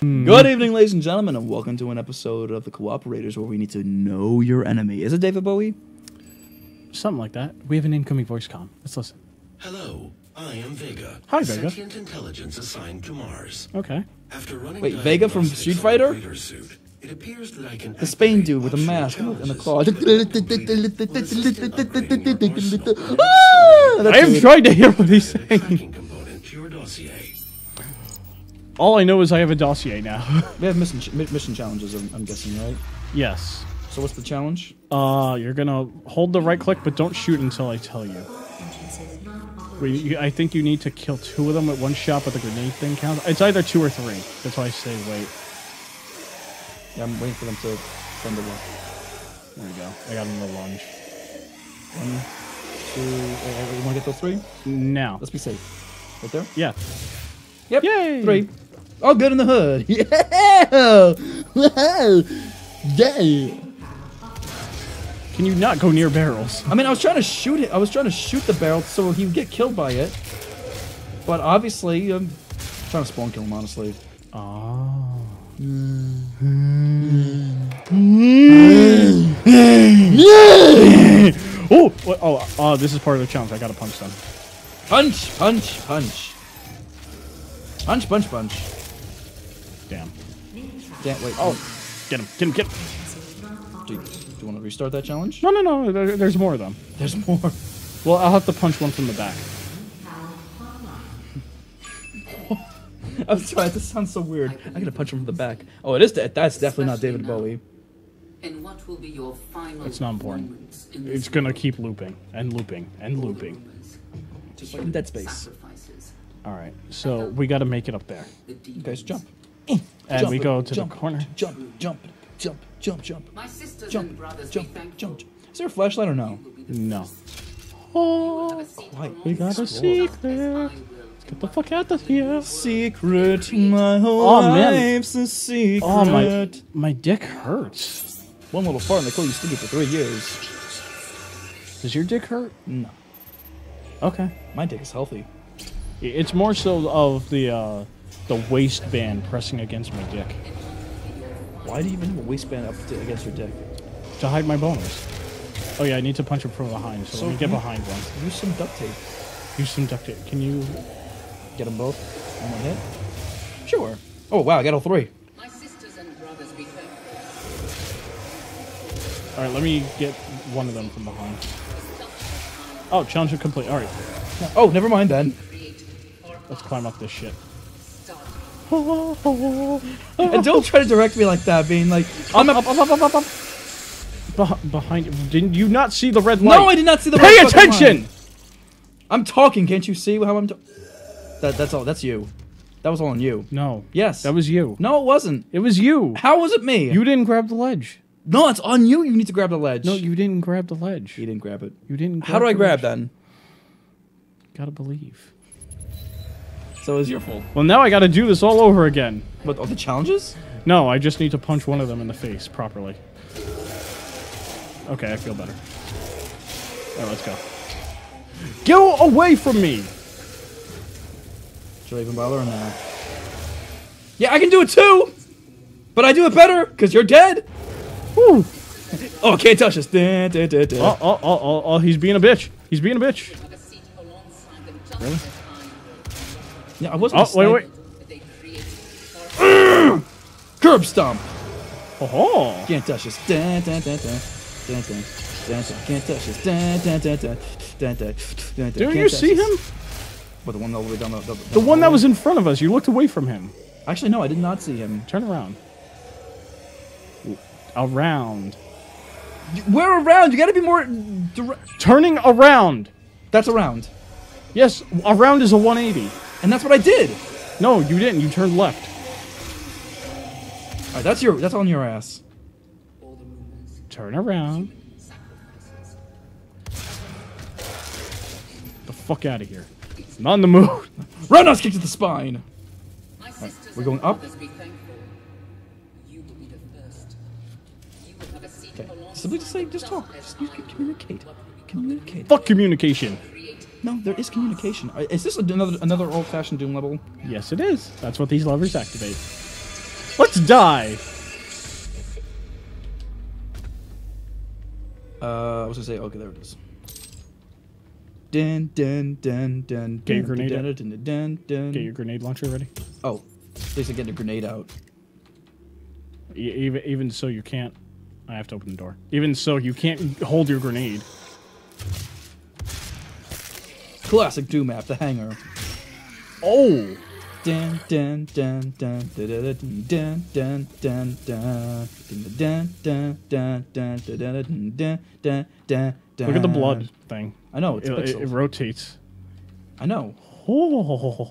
Mm-hmm. Good evening, ladies and gentlemen, and welcome to an episode of the Cooperators where we need to know your enemy. Is it David Bowie? Something like that. We have an incoming voice com. Let's listen. Hello, I am Vega. Hi, Vega. Sentient intelligence assigned to Mars. Okay. After running Wait, Vega from Street Fighter? the Suit, it appears that I can The Spain dude with a mask and the challenges claw. to assist in upgrading your ah! arsenal. That's I am trying to hear what he's saying. All I know is I have a dossier now. We have mission, ch- mission challenges, I'm, I'm guessing, right? yes. So what's the challenge? Uh, you're gonna hold the right click, but don't shoot until I tell you. Wait, you, I think you need to kill two of them at one shot, but the grenade thing counts. It's either two or three. That's why I say wait. Yeah, I'm waiting for them to send the one. There we go. I got another lunge. One, two, uh, you want to get those three? Now. Let's be safe. Right there? Yeah. Yep. Yay! Three. All good in the hood. Yeah! Yeah! Can you not go near barrels? I mean, I was trying to shoot it. I was trying to shoot the barrel so he would get killed by it. But obviously, I'm trying to spawn kill him, honestly. Oh. oh, what, oh, uh, this is part of the challenge. I gotta punch them. Punch, punch, punch. Punch, punch, punch. Damn. Damn, wait. Oh, get him, get him, get him. Do, do you want to restart that challenge? No, no, no. There, there's more of them. There's more. Well, I'll have to punch one from the back. I'm sorry, this sounds so weird. I gotta punch him from the back. Oh, it is. De- that's definitely not David Bowie. And what will be your final It's not important. moments in this It's gonna keep looping and looping and looping. Just like in Dead Space. All right, so we got to make it up there, the deep Okay, jump. And Jump we go to jump, the corner. Jump, jump, jump, jump, jump, My sisters jump, and brothers jump, be thankful. jump. Is there a flashlight or no? will be the No. Oh, Have a seat Quiet. along we got a this secret. I will Get the fuck out of here. Secret, my whole Oh, man. life's a secret. Oh my, my dick hurts. One little fart and they call you stinky for three years. Does your dick hurt? No, Okay. my dick is healthy. It's more so of the uh, the waistband pressing against my dick Why do you even have a waistband up to, against your dick? to hide my bonus. Oh yeah, I need to punch him from behind. So, So let me get behind one. Use some duct tape. Use some duct tape. Can you? Get them both in one hit. Sure. Oh wow, I got all three. My sisters and brothers be thankful. All right, let me get one of them from behind. Oh, challenge complete. All right, Oh, never mind then. let's climb up this shit. And don't try to direct me like that, being like, I'm Up, up, up, up, up, up. Beh- behind you. Didn't you not see the red light? No, I did not see the. Pay red attention. line. I'm talking. Can't you see how I'm? that that's all. That's you. That was all on you. No. Yes. That was you. No, it wasn't. It was you. How was it me? You didn't grab the ledge. No, it's on you. You need to grab the ledge. No, you didn't grab the ledge. You didn't grab it. You didn't. How do I grab ledge. then? Gotta believe. So it was your fault. Well, now I gotta do this all over again. What? All the challenges? No, I just need to punch one of them in the face properly. Okay, I feel better. Alright, let's go. Go away from me! Should I even bother or not? Yeah, I can do it too. But I do it better because you're dead. Woo! Oh, can't touch us. Da, da, da, da. Oh, oh, oh, oh, oh, he's being a bitch. He's being a bitch. Have a seat alongside them just Really? Yeah, I wasn't. Oh, wait, wait. will. They create Curb stomp. Oh, Can't touch us. Dun, dun, dun, dun. Dun, dun, dun, dun. Can't touch us. Dun, dun, dun, dun. Dun, dun, dun, dun. didn't you see us. him? What, the one all the way down the... The, The one that was in front of us. You looked away from him. Actually, no, I did not see him. Turn around. Around. We're around. You gotta be more... Dire- Turning around. that's around. Yes, around is a 180. And that's what I did. No, you didn't. You turned left. All right, that's your... That's on your ass. all the rumors, Turn around. The fuck out of here. I'm not in the mood. Run Roundhouse kick to the spine. My sisters we're going up? brothers be thankful. You will be the first. You will have a seat Okay. Simply just say, just talk. Just you I can will. communicate. Communicate. Fuck communication. No, there is communication. Uh, Is this another another old-fashioned Doom level? Yes, it is. That's what these levers activate. Let's die. Uh, I was gonna say, okay, there it is. Dun dun dun dun. Get your grenade dun, out. dun, dun, dun. Get your grenade launcher ready. Oh, they said get a grenade out. E- even even so, you can't. I have to open the door. Even so, you can't hold your grenade. Classic Doom map, the hangar. Oh, Dun dun dun dun dun dun dun dun dun dun dun dun dun dun dun dun dun look at the blood thing. I know it's It, it- it rotates. I know. Oh,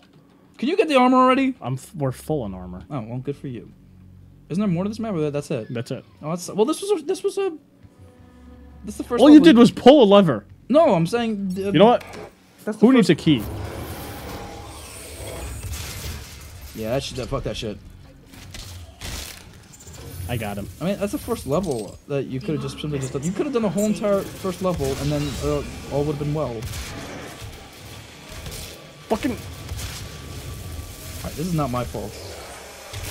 Can you get the armor already? I'm f- we're full in armor. Oh well, good for you. Isn't there more to this map? Or that- that's it. That's it. Oh, that's well. This was a, this was a. This is the first. All you did was pull a lever. No, I'm saying. uh, You know what? That's the Who needs a key? Yeah, that shit. Fuck that shit. I got him. I mean, that's the first level that you could have just simply just done. You could have done the whole entire first level, and then uh, all would have been well. Fucking Alright, this is not my fault.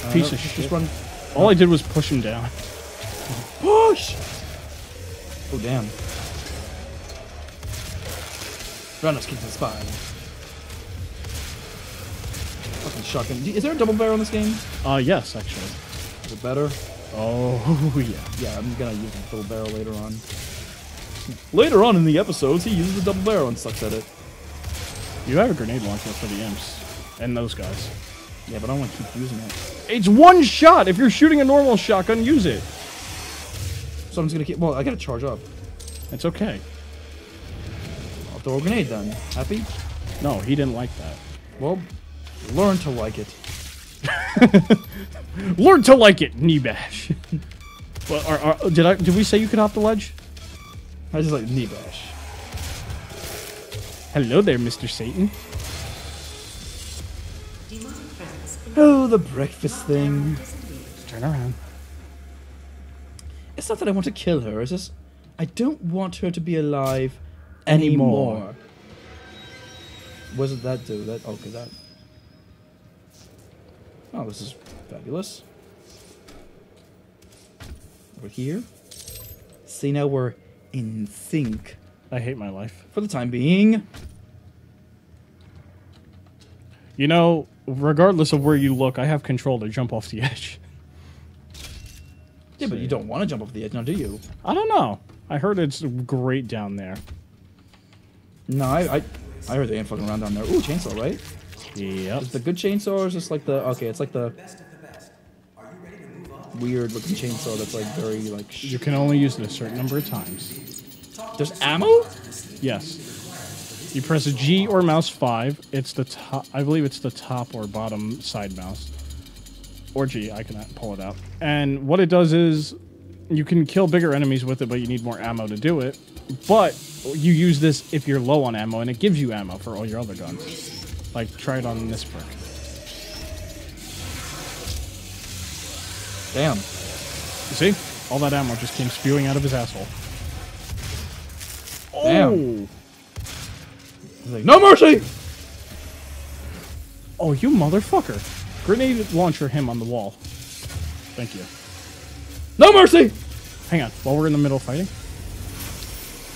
Uh, Piece of just shit. run. all I did was push him down. Push! Oh, damn. Run us, kick the spine. Fucking shotgun. Is there a double barrel in this game? Uh, yes, actually. Is it better? Oh yeah. Yeah, I'm gonna use a double barrel later on. Later on in the episodes, he uses a double barrel and sucks at it. You have a grenade launcher for the imps and those guys. Yeah, but I don't want to keep using it. It's one shot. If you're shooting a normal shotgun, use it. So I'm just gonna keep. Well, I gotta charge up. It's okay. Throw a grenade then. Happy? No, he didn't like that. Well, learn to like it. Learn to like it, knee bash. well, are, are, did I? Did we say you could hop the ledge? I just like knee bash. Hello there, Mr. Satan. Demonic presence in Oh, the breakfast thing. Turn around. It's not that I want to kill her. It's just I don't want her to be alive Anymore. anymore. What does that do? That oh, okay, that. Oh, this is fabulous. We're here. See now we're in sync I hate my life. for the time being. You know, regardless of where you look, I have control to jump off the edge. Yeah, but you don't want to jump off the edge now, do you? I don't know. I heard it's great down there. No, I I, I heard they ain't fucking around down there. Ooh, chainsaw, right? Yep. Is the good chainsaw or is this like the okay? It's like the weird looking chainsaw that's like very like. Sh- You can only use it a certain number of times. There's ammo. Yes. You press G or mouse 5. It's the top. I believe it's the top or bottom side mouse. Or G. I can pull it out. And what it does is you can kill bigger enemies with it, but you need more ammo to do it. But you use this if you're low on ammo, and it gives you ammo for all your other guns. Like, try it on this brick. Damn. You see? All that ammo just came spewing out of his asshole. Damn. Oh! Like, no mercy. Oh, you motherfucker. Grenade launcher him on the wall. Thank you. No mercy. Hang on, while we're in the middle of fighting.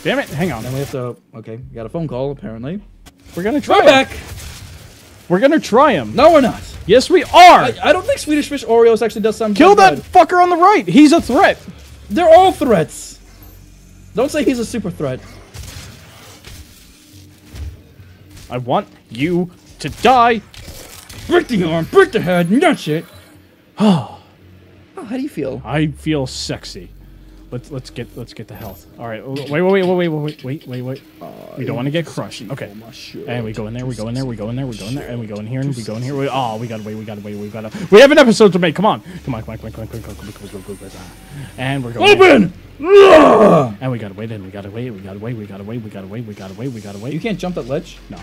Damn it, hang on. Then we have to. Okay, we got a phone call apparently. We're gonna try We're back. We're gonna try him. No, we're not. Yes, we are. I, I don't think Swedish Fish Oreos actually does something. Kill that good. fucker on the right. He's a threat. They're all threats. Don't say he's a super threat. I want you to die. Break the arm, break the head, that's it. oh, how do you feel? I feel sexy. Let's let's get let's get the health. All right. Wait wait wait wait wait wait wait wait wait. We don't want to get crushed. Okay. And we go in there. We go in there. We go in there. We go in there. And we go in here. And we go in here. We, oh, we gotta wait. We gotta wait. We gotta. We have an episode to make. Come on. Come on. Come on. Come on. Come on. Come on. Come on. Come on. Come on. Come on. Come on. And we're going. Open. And we gotta wait. And we gotta wait. We gotta wait. We gotta wait. We gotta wait. We gotta wait. We gotta wait. You can't jump that ledge. No,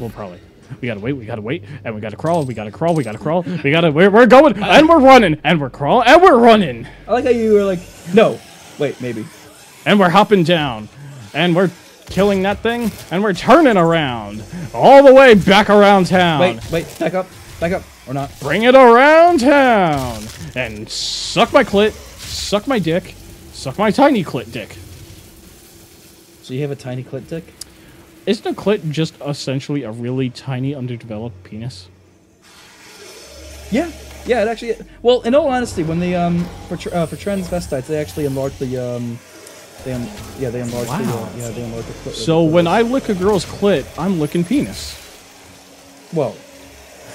we'll probably. We gotta wait. We gotta wait, and we gotta crawl. We gotta crawl. We gotta crawl. We gotta. We're, we're going, and we're running, and we're crawling, and we're running, I like how you were like, no. Wait, maybe. and we're hopping down, and we're killing that thing, and we're turning around all the way back around town. Wait, wait, back up, back up, or not. Bring it around town, and suck my clit, suck my dick, suck my tiny clit dick. So you have a tiny clit dick? Isn't a clit just essentially a really tiny, underdeveloped penis? Yeah, yeah. It actually. Well, in all honesty, when they um for uh, for transvestites, they actually enlarge the um, they yeah they enlarge the uh, yeah they enlarge the clit. So when I lick a girl's clit, I'm licking penis. well,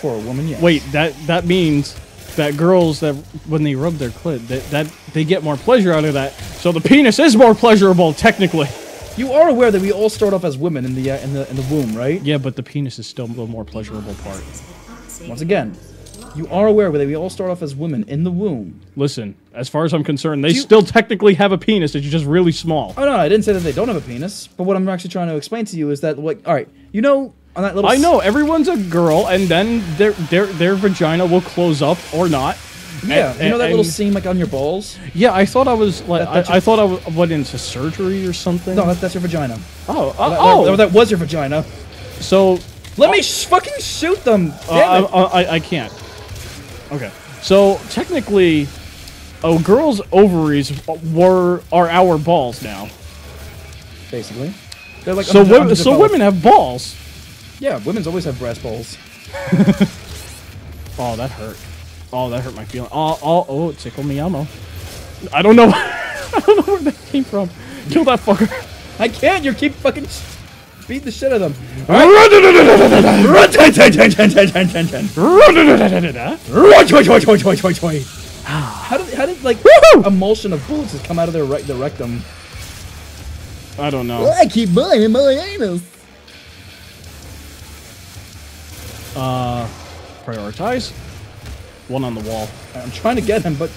for a woman, yeah. Wait, that that means that girls that when they rub their clit, that, that they get more pleasure out of that. So the penis is more pleasurable technically. You are aware that we all start off as women in the uh, in the in the womb, right? Yeah, but the penis is still the more pleasurable part. Once again, you are aware that we all start off as women in the womb. Listen, as far as I'm concerned, they you- still technically have a penis. It's just really small. Oh no, I didn't say that they don't have a penis. But what I'm actually trying to explain to you is that like, all right, you know, on that little. I know everyone's a girl, and then their their their vagina will close up or not. Yeah, And- you know that little seam like on your balls? Yeah, I thought I was like That- I, I thought I was, went into surgery or something. No, that, that's your vagina. oh, uh, Oh, oh, that, that, was your vagina. so Let uh, me sh- fucking shoot them. Uh, it. I, I, I can't. Okay. So technically, a girl's ovaries were are our balls now. Basically, they're like So under- women, so women have balls. Yeah, women's always have breast balls. Oh, that hurt. Oh, that hurt my feeling. Oh, oh, oh, it tickled me, ammo. I don't know. I don't know where that came from. Kill that fucker. I can't. You keep fucking sh- beat the shit out of them. How did how did like emulsion of bullets just come out of their right the rectum? I don't know. I keep buying my anus. Uh, prioritize. One on the wall. I'm trying to get him, but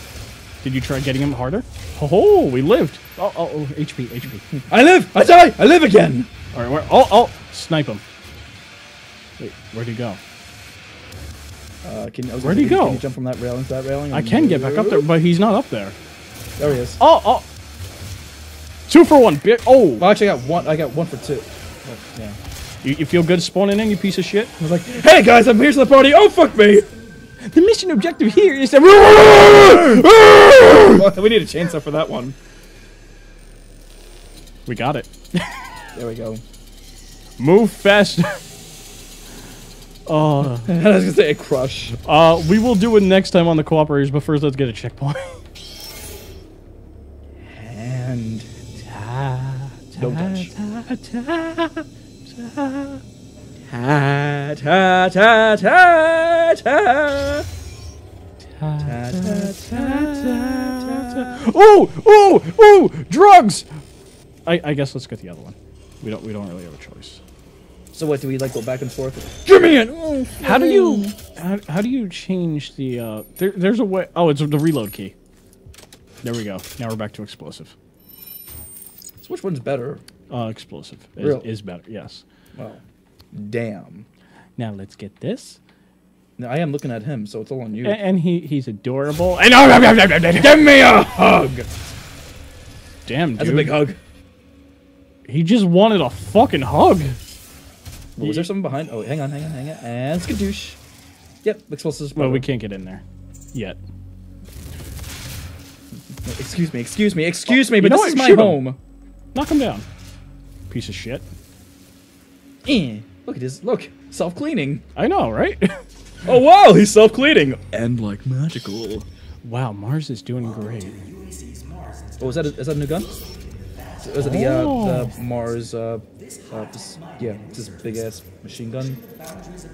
Did you try getting him harder? Oh, we lived. Oh, oh, oh, HP, HP. I live. I die. I live again. All right, where? Oh, oh, snipe him. Wait, where'd he go? Uh, can, I was Where'd he go? Can you jump from that railing to that railing? I can get back up there, but he's not up there. There he is. Oh, oh. Two for one. Bi- Oh, Well, actually, I got one. I got one for two. Yeah. you, you feel good spawning in, you piece of shit? I was like, "Hey guys, I'm here to the party. Oh fuck me!" The mission objective here is to. We need a chainsaw for that one. We got it. There we go. Move faster. Oh, I was gonna say a crush. uh, we will do it next time on the cooperators, but first let's get a checkpoint. And don't touch. Ta ta ta ta ta. Ta ta ta ta. Ooh, ooh, ooh, drugs. I, I guess let's get the other one. We don't we don't really have a choice. So what do we like go back and forth? Give me it. Oh, How do you how, how do you change the uh there, there's a way oh it's the reload key. There we go. Now we're back to explosive. So which one's better? Uh explosive is, Real. is better. Yes. Well, damn. Now let's get this. No, I am looking at him, so it's all on you. A- And, he he's adorable. And Give me a hug. damn That's dude. a big hug. He just wanted a fucking hug. Oh, was there something behind? Oh, hang on, hang on, hang on. And skadoosh. Yep, explosives. Well, we can't get in there yet. Excuse me, excuse me, excuse me, but this what? is my Shoot him. home. Knock him down. Piece of shit. Eh. Look at this. Look, self cleaning. I know, right? Oh wow, he's self cleaning and like magical. wow, Mars is doing great. Oh, is that a, is that a new gun? Was it the uh, Oh. the Mars? Uh, uh, this, yeah, this big ass machine gun.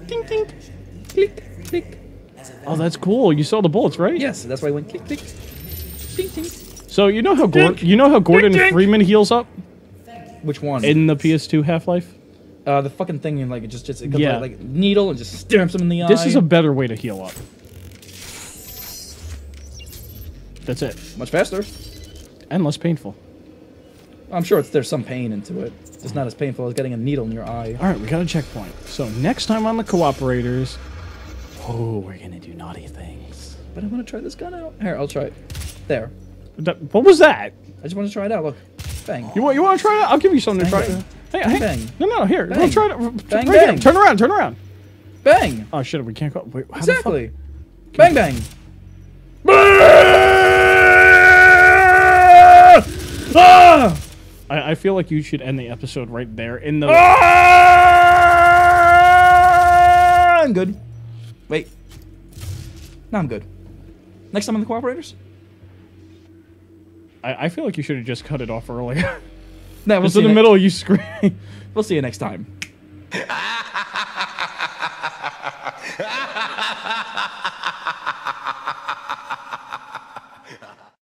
Ding ding. Click, click. Oh, that's cool. You saw the bullets, right? Yes, that's why I went click, click. Ding, ding. So you know how Gordon, you know how Gordon dink. Freeman heals up Which one? in the PS2 Half Life. uh, the fucking thing, and like it just just it comes Yeah. out, like needle and just stamps him in the eye. This is a better way to heal up. That's it, much faster. and less painful. I'm sure it's, there's some pain into it. It's not as painful as getting a needle in your eye. All right, we got a checkpoint. So next time on the cooperators, oh, we're gonna do naughty things. But I want to try this gun out. Here, I'll try it. There. That, what was that? I just want to try it out. Look. Bang. You want you want to try it? I'll give you something to try. bang. Hey, Bang, hey, bang. no, no, here, Bang. we'll try it. Bang, right here. bang. Turn around, turn around. Bang. Oh shit, we can't go. Wait, how the fuck- Exactly. Bang bang. I, I feel like you should end the episode right there in the. Ah, I'm good. Wait. No, I'm good. Next time on the cooperators? I, I feel like you should have just cut it off earlier. No, we'll Just see in the ne- middle, of you screaming. We'll see you next time.